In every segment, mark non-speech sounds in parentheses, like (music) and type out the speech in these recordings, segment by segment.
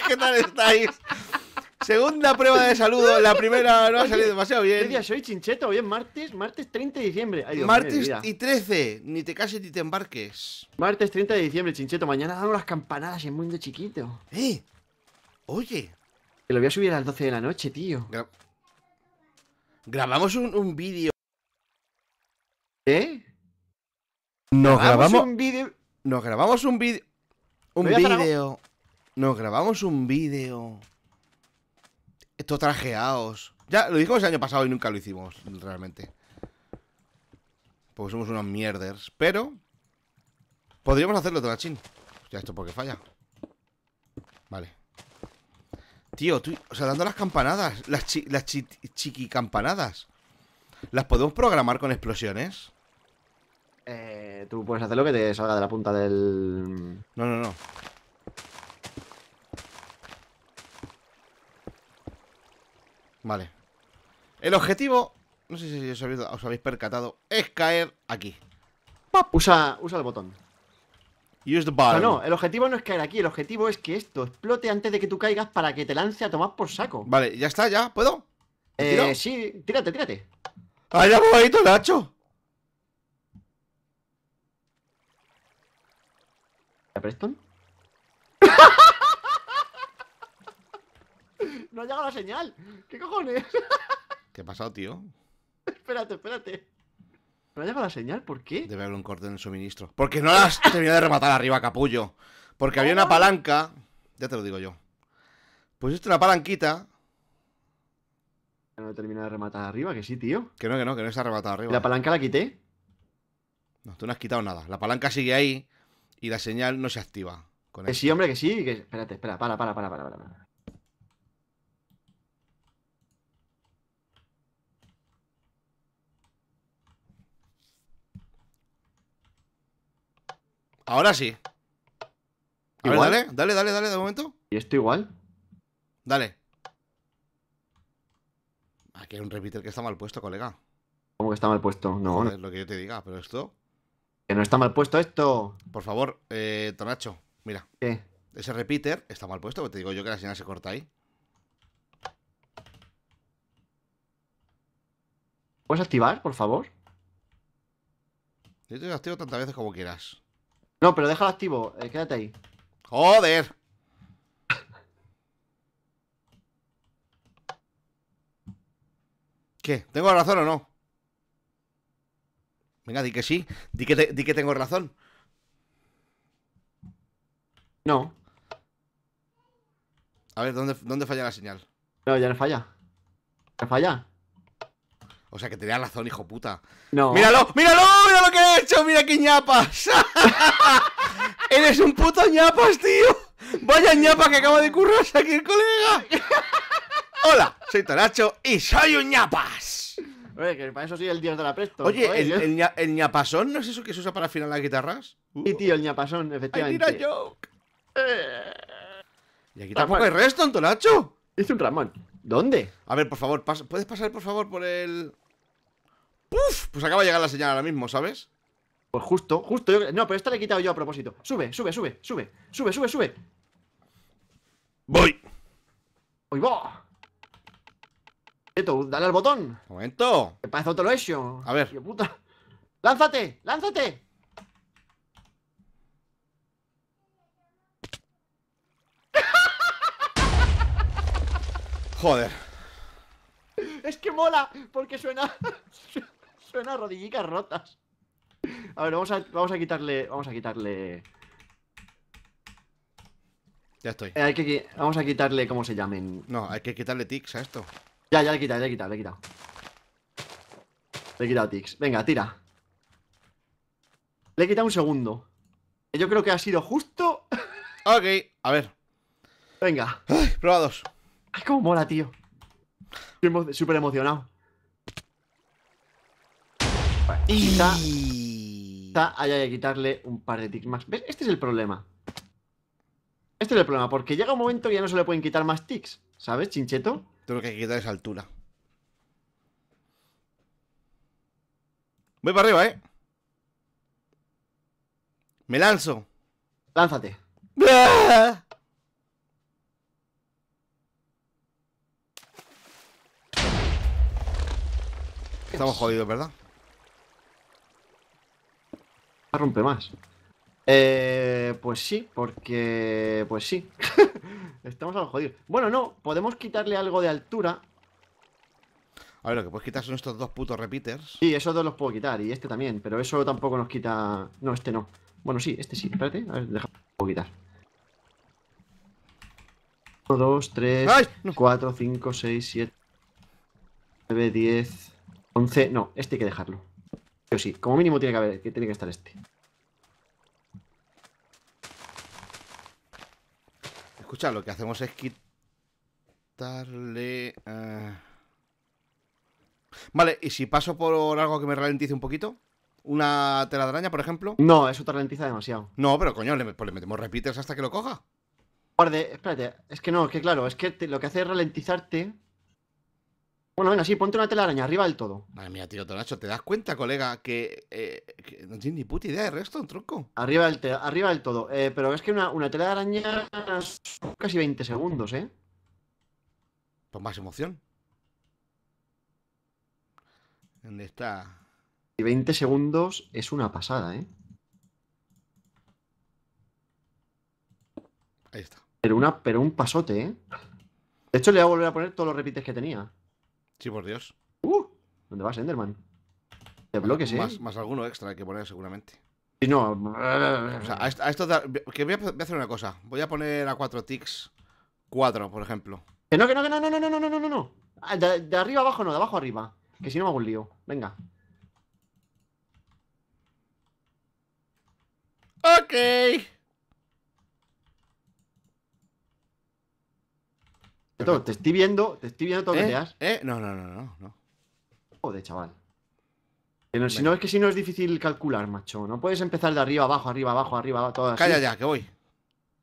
(laughs) ¿qué tal estáis? Segunda prueba de saludo, la primera no ha salido demasiado ¿Qué bien. día soy, Chincheto? Hoy es martes, martes 30 de diciembre. Ay, Dios mío, Martes y 13, ni te cases ni te embarques. Martes 30 de diciembre, Chincheto. Mañana damos las campanadas en Mundo Chiquito. ¡Eh! Oye, Que lo voy a subir a las 12 de la noche, tío. gra- grabamos un, un vídeo. ¿Eh? Nos grabamos, un vídeo. nos grabamos un vídeo. Un vídeo. Nos grabamos un vídeo. Esto trajeados. Ya lo dijimos el año pasado y nunca lo hicimos, realmente. Porque somos unos mierders. Pero. Podríamos hacerlo, Tonachín. Hostia, esto porque falla. Vale. Tío, tú, o sea, dando las campanadas. Las, chi- las chi- chiqui campanadas. ¿Las podemos programar con explosiones? Eh, tú puedes hacer lo que te salga de la punta del. No, no, no. Vale. El objetivo, no sé si os habéis, os habéis percatado, es caer aquí. Usa, usa el botón. Use the O sea, button. no, el objetivo no es caer aquí, el objetivo es que esto explote antes de que tú caigas para que te lance a tomar por saco. Vale, ya está, ya, ¿puedo? Eh, sí, tírate, tírate. ¡Allá voy, Nacho! ¿A Preston? (laughs) (laughs) no ha llegado la señal. ¿Qué cojones? ¿Qué ha pasado, tío? espérate, espérate. ¿No ha llegado la señal? ¿Por qué? Debe haber un corte en el suministro. Porque no las terminé de rematar arriba, capullo. Porque había una palanca. Ya te lo digo yo. Pues esto es una palanquita. No he terminado de rematar arriba, que sí, tío. Que no, que no, que no está rematada ¿Y arriba. la palanca la quité? No, tú no has quitado nada. La palanca sigue ahí y la señal no se activa. Con Que sí, hombre, que sí. Que... Espérate, espera, para, para, para, para, para. Ahora sí. A ver, dale, dale, dale, dale, de momento. ¿Y esto igual? Dale. Aquí hay un repeater que está mal puesto, colega. ¿Cómo que está mal puesto? No, Joder, no, lo que yo te diga, pero esto. que no está mal puesto esto. Por favor, eh, Tonacho, mira. ¿Qué? Ese repeater está mal puesto, porque te digo yo que la señal se corta ahí. ¿Puedes activar, por favor? Yo te lo activo tantas veces como quieras. No, pero déjalo activo. eh, quédate ahí. ¡Joder! ¿Qué? ¿Tengo razón o no? Venga, di que sí. Di que, te- di que tengo razón. No, A ver, ¿dónde, ¿dónde falla la señal? no, ya no falla. ¿No falla? O sea, que tenía razón, hijo puta. No. ¡Míralo! ¡Míralo! ¡Mira lo que he hecho! ¡Mira qué ñapas! (laughs) ¡Eres un puto ñapas, tío! ¡Vaya ñapa que acaba de currarse aquí el colega! Hola, soy Tonacho y soy un ñapas. Oye, que para eso soy el dios de la presto. Oye, ¿el, yo- el, ña- el ñapasón no es eso que se usa para afinar las guitarras? Uh, Sí, tío, el ñapasón, ¡Ay, efectivamente. mira joke! Eh, Y aquí tampoco hay resto, Tonacho. Hice un Ramón. ¿Dónde? A ver, por favor, pas- ¿puedes pasar, por favor, por el... ¡Puf! Pues acaba de llegar la señal ahora mismo, ¿sabes? Pues justo, justo. yo- No, pero esta le he quitado yo a propósito. Sube, sube, sube, sube, sube, sube, sube. ¡Voy! ¡Uy, va! Esto, dale al botón. ¡Momento! Que parece otro hecho. A ver. De puta. ¡Lánzate! ¡Lánzate! Joder. Es que mola, porque suena. Suena a rodillicas rotas. A ver, vamos a, vamos a quitarle. Vamos a quitarle. Ya estoy. eh, hay que, vamos a quitarle cómo se llamen. No, hay que quitarle tics a esto. Ya, ya le he quitado, le he quitado, le he quitado. Le he quitado tics. Venga, tira. Le he quitado un segundo. Yo creo que ha sido justo. (laughs) Ok, a ver. Venga. Ay, probados. Ay, cómo mola, tío. Estoy emo- súper emocionado. Vale, quizá, quizá haya que quitarle un par de tics más. ¿Ves? Este es el problema. Este es el problema, porque llega un momento que ya no se le pueden quitar más tics. ¿Sabes, chincheto? Tú lo que quitar es altura. Voy para arriba, ¿eh? Me lanzo. Lánzate. Estamos jodidos, ¿verdad? Rompe más. Eh, pues sí, porque... Pues sí. (laughs) Estamos algo jodidos. Bueno, no, podemos quitarle algo de altura. A ver, lo que puedes quitar son estos dos putos repeaters. Sí, esos dos los puedo quitar, y este también, pero eso tampoco nos quita... No, este no. Bueno, sí, este sí, espérate, a ver, déjame, puedo quitar. 1, 2, 3, ¡Ay! No. 4, 5, 6, 7, 9, 10, 11... No, este hay que dejarlo. Pero sí, como mínimo tiene que haber, que tiene que estar este. Escucha, lo que hacemos es quitarle... eh, Vale, ¿y si paso por algo que me ralentice un poquito? ¿Una tela de araña, por ejemplo? No, eso te ralentiza demasiado. No, pero coño, le, pues le metemos repeaters hasta que lo coja. Guarde, espérate, es que no, es que claro, es que te- lo que hace es ralentizarte. Bueno, venga, sí, ponte una telaraña arriba del todo. Madre mía, tío, Tonacho, ¿te das cuenta, colega, que, eh, que no tienes ni puta idea de resto, tronco? Arriba del, te- arriba del todo. Eh, pero es que una, una tela de araña son casi 20 segundos, ¿eh? Pues más emoción. ¿Dónde está? Y 20 segundos es una pasada, ¿eh? Ahí está. Pero, una, pero un pasote, ¿eh? De hecho, le voy a volver a poner todos los repites que tenía. Sí, por Dios. ¡Uh! ¿Dónde vas, Enderman? De bloques, ¿eh? Más, más alguno extra hay que poner seguramente. Sí, no. O sea, a esto, a esto da- que voy a, voy a hacer una cosa. Voy a poner a cuatro ticks. Cuatro, por ejemplo. Que no, que no, que no, no, no, no, no, no, no, no. Ah, De, de arriba abajo no, de abajo arriba. Que si no me hago un lío. Venga. Ok. Te estoy viendo, te estoy viendo todo lo que te ¿Eh? ¿Eh? No, no, no, no, no. Joder, chaval. Que no- si no, es que si no es difícil calcular, macho. No puedes empezar de arriba abajo, arriba abajo, arriba abajo, todo así. Calla ya, que voy.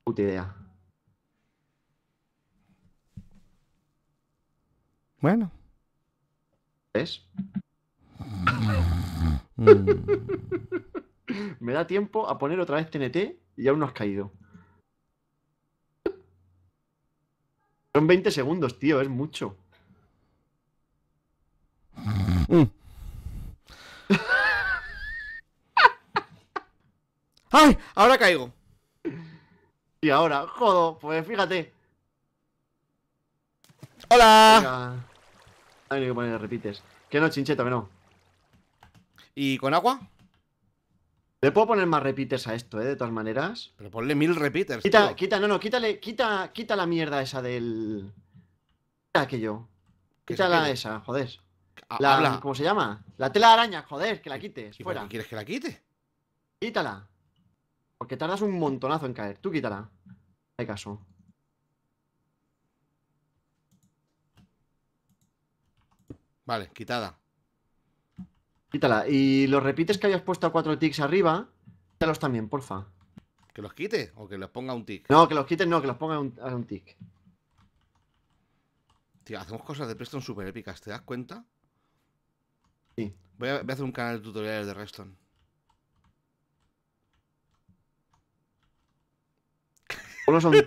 Puta idea. Bueno. ¿Ves? (laughs) Mm. (laughs) Me da tiempo a poner otra vez TNT y aún no has caído. Son 20 segundos, tío, es mucho. Mm. (laughs) ¡Ay! Ahora caigo. Y ahora, jodo, pues fíjate. ¡Hola! Venga. Hay que poner repites. Que no, chincheto, que no. ¿Y con agua? Le puedo poner más repites a esto, ¿eh? De todas maneras. Pero ponle mil repeaters. Quita, tío. quita, no, no, quítale, quita, quita la mierda esa del. Quita aquello. ¿Qué Quítala aquello? esa, joder. Ha- La, Habla. ¿Cómo se llama? La tela de araña, joder, que la quites. ¿Y Fuera. qué quieres que la quite? Quítala. Porque tardas un montonazo en caer. Tú quítala. No hay caso. Vale, quitada. Quítala. Y los repites que hayas puesto a cuatro ticks arriba, quítalos también, porfa. ¿Que los quite o que les ponga un tic? No, que los quites, no, que los ponga a un, a un tick. Tío, hacemos cosas de Preston súper épicas, ¿te das cuenta? Sí. Voy a, voy a hacer un canal de tutoriales de Reston. Son. (laughs)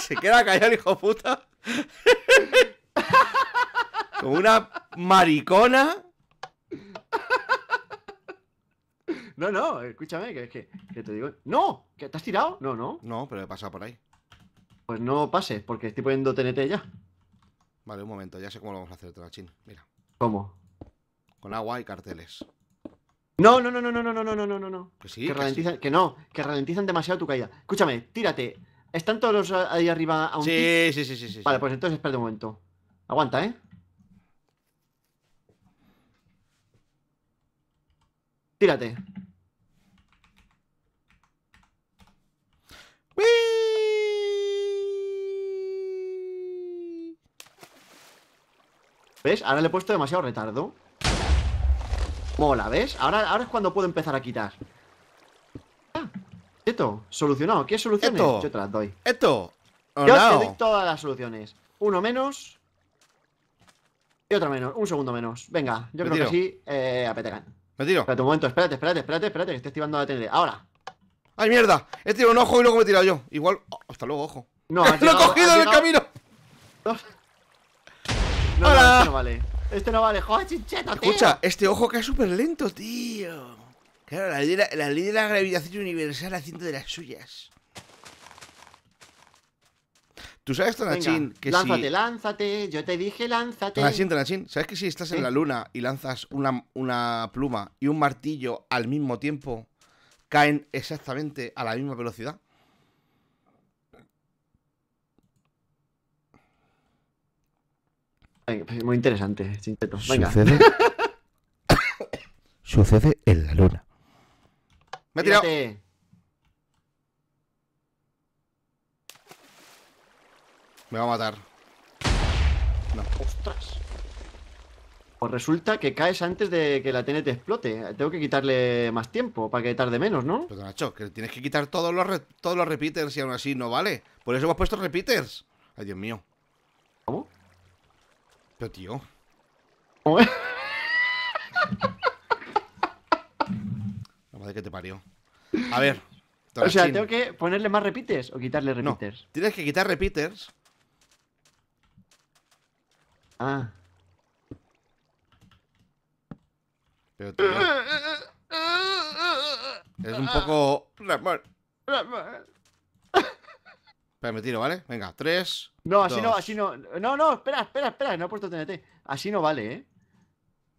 Se queda callado hijo puta. (laughs) Como una maricona. No, no, escúchame, que, que, que te digo. ¡No! ¿Que te has tirado? No, no. No, pero he pasado por ahí. Pues no pases, porque estoy poniendo TNT ya. Vale, un momento, ya sé cómo lo vamos a hacer, Tonachín. Mira, ¿Cómo? con agua y carteles. No, no, no, no, no, no, no, no, no, no, no. Que sí, que que ralentizan, que no, que ralentizan demasiado tu caída. Escúchame, tírate. ¿Están todos ahí arriba a un? Sí, sí, sí, sí, sí. Vale, sí. pues entonces espérate un momento. Aguanta, ¿eh? Tírate. ¿Ves? Ahora le he puesto demasiado retardo. Mola, ¿ves? Ahora, ahora es cuando puedo empezar a quitar. Ah, Esto, solucionado. ¿Quieres soluciones? Esto. Yo te las doy. Esto. Oh, Yo te no. doy todas las soluciones. Uno menos. Y otro menos. Un segundo menos. Venga, yo Me creo que así. Eh, apetecan. Me tiro. Espérate un momento, espérate, espérate, espérate, espérate, que estoy activando la TNT. Ahora. ¡Ay, mierda! He tirado un ojo y luego me he tirado yo. Igual. oh, hasta luego, ojo. No, (laughs) has ¡Lo he cogido en el camino! No, no, Hola. esto no vale. Este no vale. Joder, chincheto, tío. Escucha, este ojo cae súper lento, tío. Claro, la ley, de la, la ley de la gravitación universal haciendo de las suyas. ¿Tú sabes, Venga, Tonachín, que lánzate, si... lánzate. Yo te dije lánzate. Tonachín, Tonachín, ¿sabes que si estás Sí. en la luna y lanzas una, una pluma y un martillo al mismo tiempo, caen exactamente a la misma velocidad? Venga, pues muy interesante, chincheto. Venga. Sucede... (laughs) Sucede en la luna. Me he tirado... Me va a matar. No. Ostras. Pues resulta que caes antes de que la TNT explote. Tengo que quitarle más tiempo para que tarde menos, ¿no? Pero Nacho, que tienes que quitar todos los, re- todos los repeaters y aún así no vale. Por eso hemos puesto repeaters. Ay, Dios mío. ¿Cómo? Pero tío. ¿Cómo? La madre que te parió. A ver. O sea, ¿tengo que ponerle más repites o quitarle No. repites? Tienes que quitar repeaters. Ah. Pero tío. Es un poco. Espera, me tiro, ¿vale? Venga, tres. No, así no, así no. No, no, espera, espera, espera, no he puesto TNT. Así no vale, ¿eh?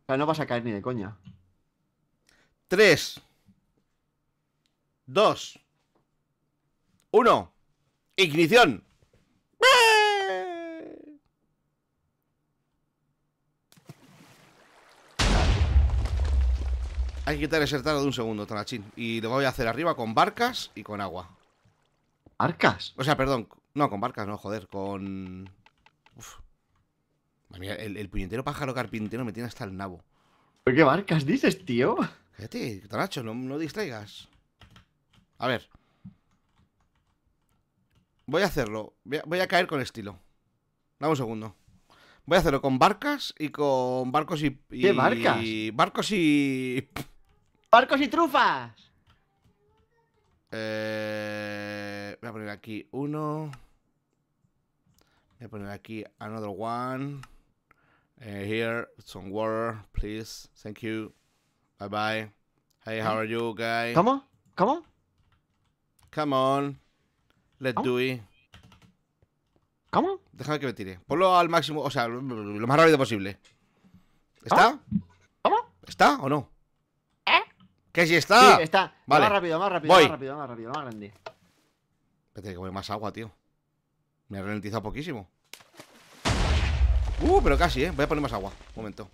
O sea, no vas a caer ni de coña. Tres. Dos. Uno. Ignición. Hay que quitar ese retardo de un segundo, Tonachín. Y lo voy a hacer arriba con barcas y con agua. ¿Arcas? O sea, perdón. No, con barcas, no, joder. Con. Uf. Madre mía, el, el puñetero pájaro carpintero me tiene hasta el nabo. ¿Pero qué barcas dices, tío? Cállate, Tonacho, no, no distraigas. A ver. Voy a hacerlo. Voy a, voy a caer con estilo. Dame un segundo. Voy a hacerlo con barcas y con barcos y. y- ¿Qué barcas? Barcos y. (laughs) ¡Barcos y trufas! Eh, voy a poner aquí uno. Voy a poner aquí another one. Eh, here, some water, please. Thank you. Bye bye. Hey, how are you, guy? ¿Cómo? ¿Cómo? Come on. Let's ¿Cómo? do it. ¿Cómo? Déjame que me tire. Ponlo al máximo, o sea, lo lo más rápido posible. ¿Está? ¿Cómo? ¿Está o no? Que si está. Sí, está. vale. Más rápido, más rápido, Voy. más rápido, más rápido, más grande. Espérate, que voy más agua, tío. Me ha ralentizado poquísimo. Uh, pero casi, ¿eh? Voy a poner más agua. Un momento.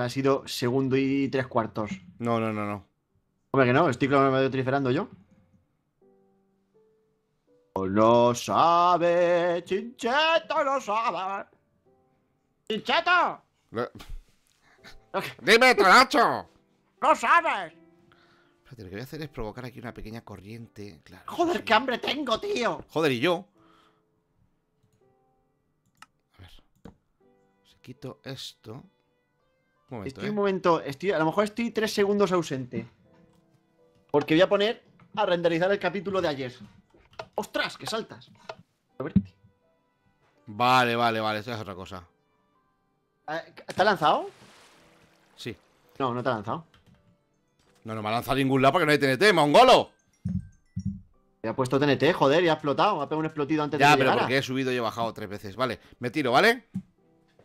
Ha sido segundo y tres cuartos. No, no, no, no. Hombre, que no, estoy cronometriferando yo. Lo sabe, Chincheto lo sabe. ¡Chincheto! ¡Dime, Tonacho! ¡No sabes! Lo que voy a hacer es provocar aquí una pequeña corriente. Claro. ¡Joder, qué hambre tengo, tío! Joder, y yo. A ver. Si quito esto. Un momento, Estoy ¿eh? un momento, estoy, a lo mejor estoy tres segundos ausente. Porque voy a poner a renderizar el capítulo de ayer. ¡Ostras, que saltas! Vale, vale, vale. Esto es otra cosa. Eh, ¿Te ha lanzado? Sí. No, no te ha lanzado. No, no me ha lanzado a ningún lado porque no hay TNT, mongolo. Te ha puesto TNT, joder, y ha explotado. Ha pegado un explotido antes de Ya, pero porque he subido y he bajado tres veces. Vale, me tiro, ¿vale?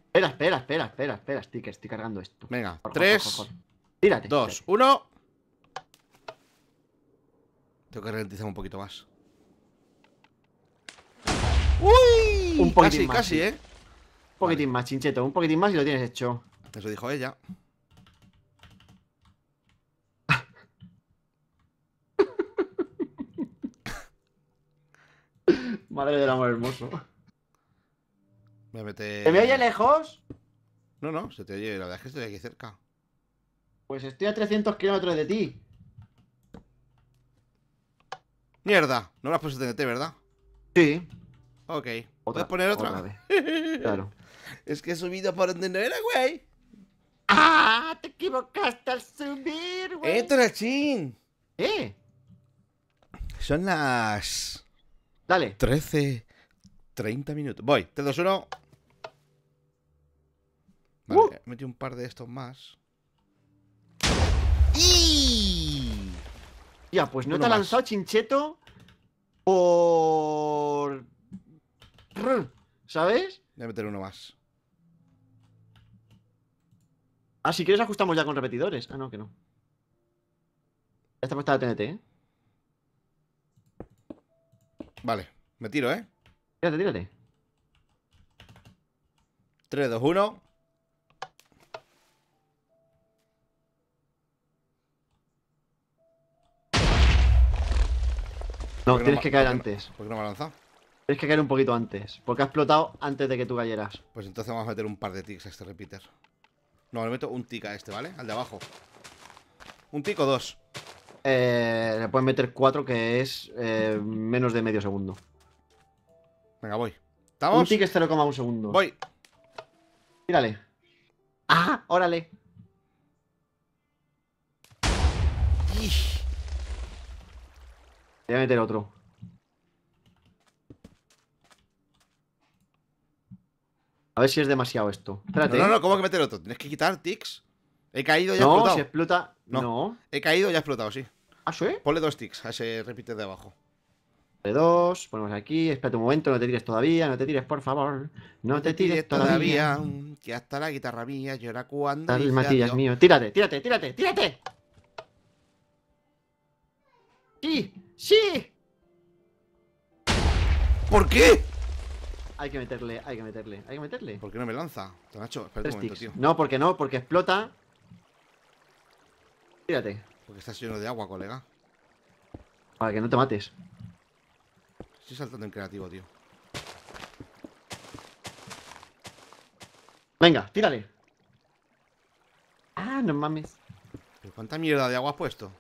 Espera, espera, espera, espera, espera, sticker, estoy cargando esto. Venga, tres. Tírate. dos, tírate. uno. Tengo que ralentizar un poquito más. ¡Uy! Un poquitín casi, más, casi, sí. ¿eh? Un poquitín más, chincheto, un poquitín más y lo tienes hecho. Eso dijo ella. Madre del amor hermoso. Voy a meter... ¿Te me oye lejos? No, no, se te oye. La verdad es que estoy aquí cerca. Pues estoy a 300 kilómetros de ti. Mierda, no me has puesto TNT, ¿verdad? Sí. Ok. ¿Puedes poner otra? vez. (laughs) Claro. Es que he subido por donde no era, güey. ¡Ah! Te equivocaste al subir, güey. ¡Eh, Tonachín! ¿Eh? Son las Dale. 13, 30 minutos. Voy, 3, 2, 1. Vale, Uh. he metido un par de estos más. ¡Y! Ya, pues no Uno te ha lanzado Chincheto por... ¿Sabes? Voy a meter uno más. Ah, si quieres ajustamos ya con repetidores. Ah, no, que no. Ya está puesta la TNT, ¿eh? Vale, me tiro, ¿eh? Tírate, tírate. 3, 2, 1. No, ¿Por qué tienes que caer antes. ¿Por qué no me ha lanzado? Tienes que caer un poquito antes. Porque ha explotado antes de que tú cayeras. Pues entonces vamos a meter un par de ticks a este repeater. No, le meto un tick a este, ¿vale? Al de abajo. Un tick o dos. Eh, le puedes meter 4 que es eh, menos de medio segundo. Venga, voy. Un ¿Estamos? tick es 0,1 segundo. Voy. Tírale. ¡Ah! ¡Órale! Voy a meter otro. A ver si es demasiado esto. No, Espérate. no, no, ¿cómo que meter otro? Tienes que quitar ticks. He caído y ha No, explotado. si explota. No. No. He caído y ha explotado, sí. ¿Ah, sí? Ponle dos ticks a ese repeater de abajo. De dos. Ponemos aquí. Espérate un momento. No te tires todavía. No te tires, por favor. No te tires todavía. Que hasta la guitarra mía llora cuando. Matías mío. Tírate, tírate, tírate, tírate. Sí, sí. ¿Por qué? Hay que meterle, hay que meterle, hay que meterle. ¿Por qué no me lanza? Nacho, espérate Tres un momento, tío. No, porque no, porque explota. Tírate, Porque estás lleno de agua, colega. para que no te mates. Estoy saltando en creativo, tío. Venga, tírale. Ah, no mames. ¿Pero cuánta mierda de agua has puesto?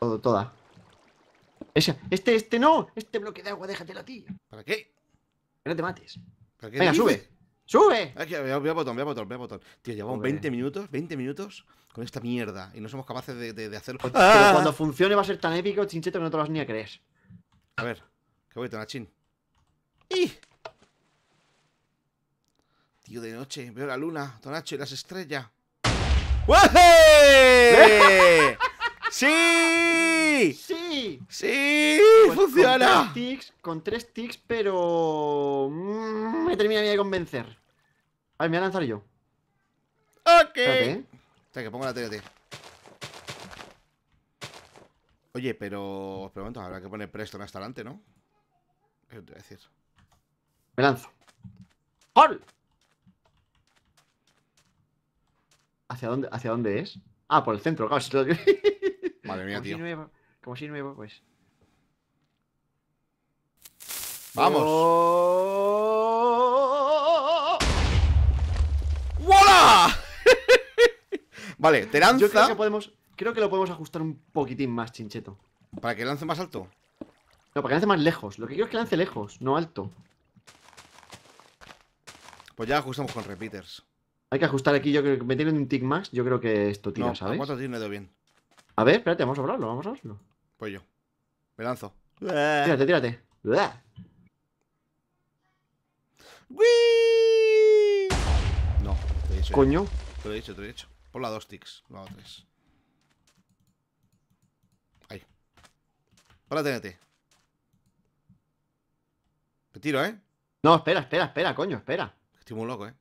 Todo, toda. Ese, este, este no. Este bloque de agua, déjatelo a ti. ¿Para qué? Que no te mates. ¿Para qué Venga, dices? sube. ¡Sube! Aquí, voy a, voy a botón, voy a botón, voy a botón. Tío, llevamos Joder. 20 minutos, 20 minutos con esta mierda y no somos capaces de, de- de hacerlo. Pero ¡Ah! cuando funcione va a ser tan épico, chincheto, que no te lo vas ni a creer. A ver, que voy, Tonachín. ¡Y! Tío, de noche, veo la luna, Tonacho y las estrellas. ¡Ueje! (laughs) ¡Sí! ¡Sí! ¡Sí! Pues ¡Funciona! Con tres tics, con tres tics, pero. mm, me termina de convencer. A ver, me voy a lanzar yo. ¡Ok! Espérate, ¿eh? Espera, que pongo la TNT. Oye, pero. Pero un momento, habrá que poner Preston hasta adelante, ¿no? ¿Qué te voy a decir? Me lanzo. ¡Hol! ¿Hacia dónde, ¿Hacia dónde es? Ah, por el centro, claro. Madre mía, como si nuevo. Como si nuevo, pues. ¡Vamos! ¡Oh! ¡Wola! (laughs) vale, te Yo creo que lanza podemos. Creo que lo podemos ajustar un poquitín más, chincheto. para que lance más alto. No, para que lance más lejos. Lo que quiero es que lance lejos, no alto. Pues ya ajustamos con repeaters. Hay que ajustar aquí, yo creo que metiendo un tick más, yo creo que esto tira, no, ¿sabes? he ido bien. A ver, espérate, vamos a probarlo, vamos a verlo. Pues yo. Me lanzo. Tírate, tírate. ¡Wii! No, te he dicho. ya. Coño. Te lo he dicho, te lo he dicho. Pon la dos ticks, no la tres. Ahí. La TNT. Me tiro, ¿eh? No, espera, espera, espera, coño, espera. Estoy muy loco, ¿eh?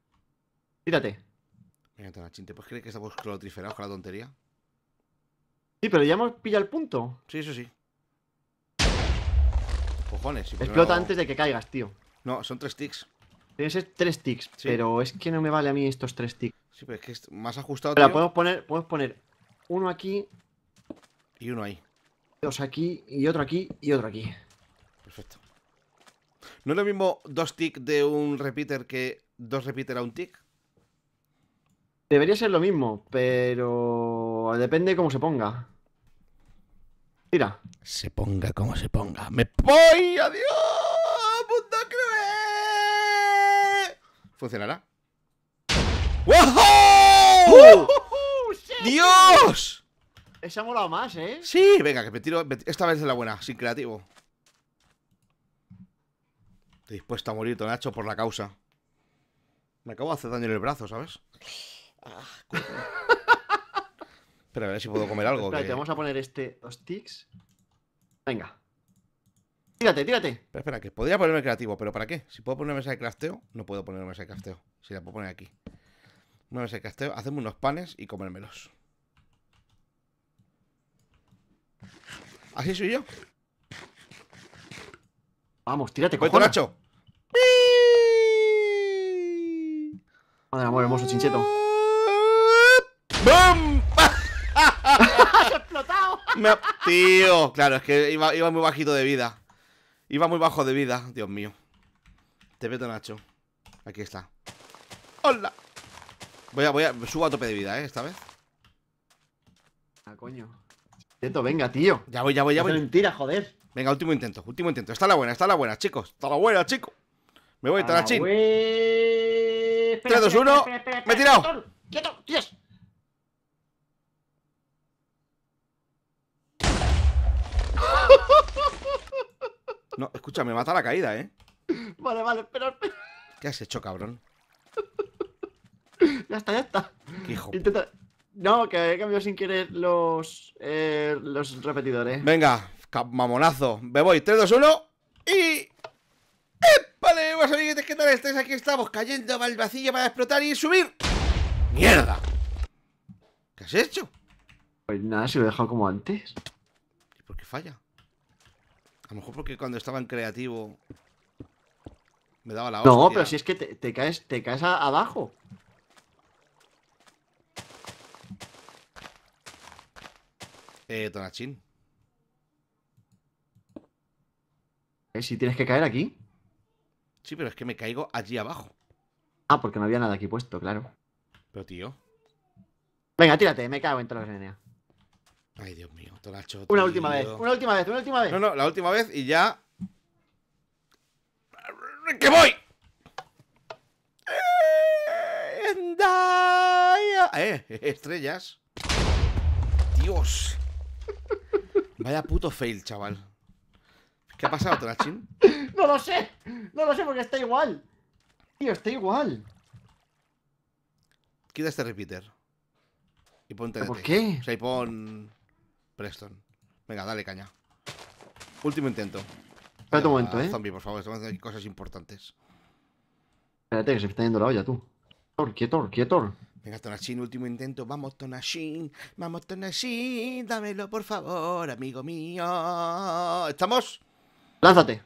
Tírate. Venga, Tonachín, ¿te puedes creer que estamos clotriferados con la tontería? Sí, pero ya hemos pillado el punto. Sí, eso sí. Cojones. si Explota antes de que caigas, tío. No, son tres ticks. Tiene que ser tres ticks, Sí. pero es que no me vale a mí estos tres ticks. Sí, pero es que es más ajustado, tío, podemos poner, podemos poner uno aquí, Y uno ahí. dos aquí, y otro aquí, y otro aquí. Perfecto. ¿No es lo mismo dos ticks de un repeater que dos repeater a un tick? Debería ser lo mismo, pero depende de cómo se ponga. Tira. Se ponga como se ponga. ¡Me voy! ¡Adiós! ¡Mundo cruel! ¿Funcionará? ¡Wow! ¡Dios! Ese ha molado más, ¿eh? Sí, venga, que me tiro. me- Esta vez es la buena, sin creativo. Estoy dispuesto a morir, Nacho, por la causa. Me acabo de hacer daño en el brazo, ¿sabes? Ah, Espera, a ver si puedo comer algo. Espérate, que- vamos a poner este dos ticks. Venga. Tírate, tírate. Espera, espera, que podría ponerme creativo, pero ¿para qué? Si puedo poner mesa de crafteo, no puedo poner mesa de crafteo. Si la puedo poner aquí. Una mesa de crafteo, hacemos unos panes y comérmelos. Así soy yo. Vamos, tírate, Voy, cojones. Tonacho. Madre amor hermoso, chincheto. ¡Bum! explotado! Me ha- Tío, claro, es que iba, iba muy bajito de vida. Iba muy bajo de vida, Dios mío. Te veo, Nacho. Aquí está. ¡Hola! Voy a, voy a. Subo a tope de vida, ¿eh? Esta vez. Ah, coño. Chincheto, venga, tío. Ya voy, ya voy, ya es voy. mentira, joder. Venga, último intento, último intento. Está la buena, está la buena, chicos. Está la buena, chicos. Me voy, Tanachín. Tres, 3, 2, 1. Me he tirado. ¡Quieto! ¡Dios! No, escucha, me mata la caída, ¿eh? Vale, vale, espera, espera. ¿Qué has hecho, cabrón? Ya está, ya está. Qué hijo. Intenta. No, que he cambiado sin querer los. eh, los repetidores. Venga, mamonazo. Me voy, 3, 2, 1. Y. Vale, amiguetes, ¿qué tal estáis? Aquí estamos cayendo al vacío para explotar y subir. ¡Mierda! ¿Qué has hecho? Pues nada, si lo he dejado como antes. ¿Y por qué falla? A lo mejor porque cuando estaba en creativo. Me daba la No, hostia. pero si es que te, te caes, te caes a- abajo. Eh, Tonachín. Eh, Si tienes que caer aquí. Sí, pero es que me caigo allí abajo. Ah, porque no había nada aquí puesto, claro. Pero tío. Venga, tírate, me cago en todas las NA. Ay, Dios mío, Tonacho. Una última vez, una última vez, una última vez. No, no, la última vez y ya. ¡Que voy! Eh, estrellas. Dios. Vaya puto fail, chaval. ¿Qué ha pasado, Tonachín? (laughs) No lo sé, no lo sé porque está igual. Tío, está igual. Quita este repeater. Y pon TNT. ¿Por qué? O sea, y pon. Preston. Venga, dale caña. Último intento. Espérate un momento, eh. Zombie, por favor, estamos haciendo cosas importantes. Espérate, que se me está yendo la olla, tú. Quietor, quietor, quietor. Venga, Tonashin, último intento. Vamos, Tonashin. Vamos, Tonashin. Dámelo, por favor, amigo mío. ¿Estamos? Lánzate.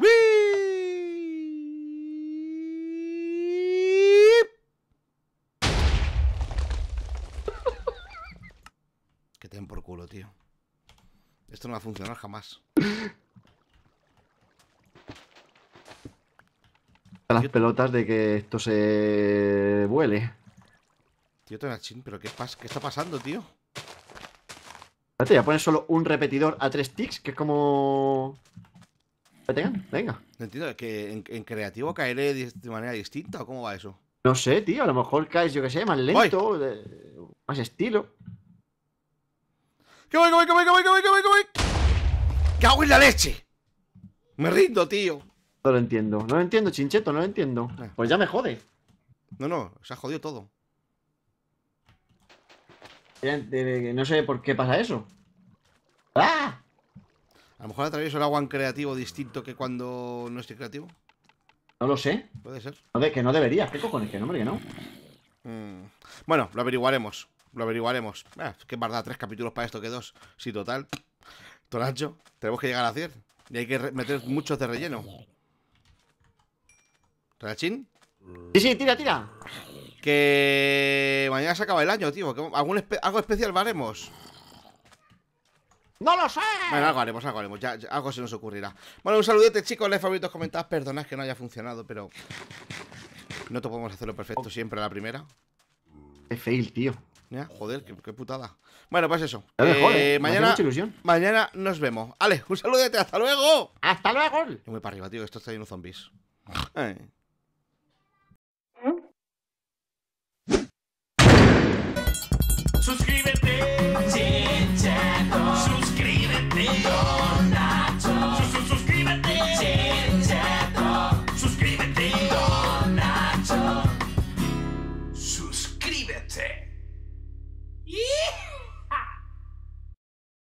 ¡Wii! Que te den por culo, tío. Esto no va a funcionar jamás. (laughs) Las pelotas de que esto se vuele. Tío, Tonashin, ¿pero qué, pas- qué está pasando, tío? Espérate, ya pones solo un repetidor a tres ticks, que es como. Espérate, venga. No entiendo, ¿que en, en creativo caeré de, de manera distinta o cómo va eso? No sé, tío, a lo mejor caes, yo que sé, más lento, de- más estilo. ¡Que voy, que voy, que voy, que voy, que voy, que voy, que voy! ¡Cago en la leche! Me rindo, tío. No lo entiendo, no lo entiendo, chincheto, no lo entiendo. Ah. Pues ya me jode. No, no, se ha jodido todo. No sé por qué pasa eso. ¡Ah! A lo mejor atravieso el agua en creativo distinto que cuando no estoy creativo. No lo sé. Puede ser. No de- que no debería. ¿Qué cojones? Que no, hombre, que no. Mm. Bueno, lo averiguaremos. Lo averiguaremos. Ah, es que es verdad, tres capítulos para esto que dos. Sí, total. Tonacho, tenemos que llegar a 100. Y hay que meter muchos de relleno. ¿Relachín? Sí, sí, tira, tira. Que mañana se acaba el año, tío. que ¿Algún espe- ¿Algo especial haremos? ¡No lo sé! Bueno, algo haremos, algo haremos. Ya, ya algo se nos ocurrirá. Bueno, un saludete, chicos. Like, favoritos, comentad. Perdonad que no haya funcionado, pero. No te podemos hacerlo perfecto siempre a la primera. Qué fail, tío. Joder, qué, putada. Bueno, pues eso. Eh, mañana, mañana nos vemos. Ale, un saludo saludete, hasta luego. Hasta luego. Y muy para arriba, tío, esto está lleno de zombies. Eh. Suscríbete, chichato. Suscríbete.